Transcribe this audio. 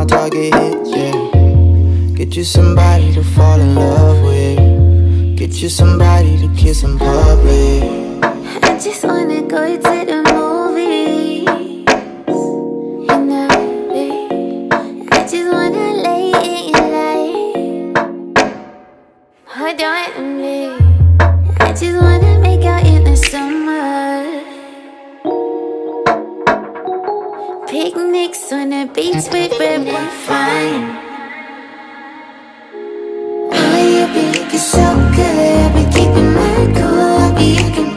my target hits, yeah. Get you somebody to fall in love with. Get you somebody to kiss in public. I just wanna go to the movies. You know. I just wanna lay in your light. Hold on to me. I just wanna make out in the summer. Picnics on the beach with red wine. Oh, you be looking so good. I've been keeping my cool. I'll be acting